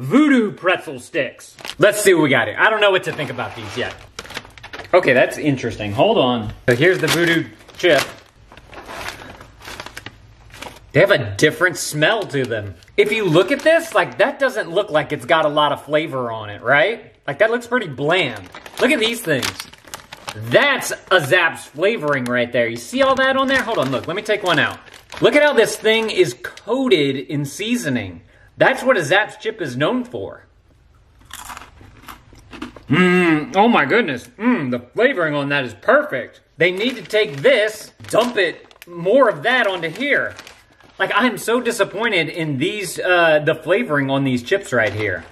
Voodoo pretzel sticks. Let's see what we got here. I don't know what to think about these yet. Okay, that's interesting. Hold on. So here's the Voodoo chip. They have a different smell to them. If you look at this, like that doesn't look like it's got a lot of flavor on it, right? Like that looks pretty bland. Look at these things. That's a Zapp's flavoring right there. You see all that on there? Hold on, look, let me take one out. Look at how this thing is coated in seasoning. That's what a Zapp's chip is known for. Mmm, oh my goodness. Mmm, the flavoring on that is perfect. They need to take this, dump it, more of that onto here. Like, I am so disappointed in these, uh, the flavoring on these chips right here.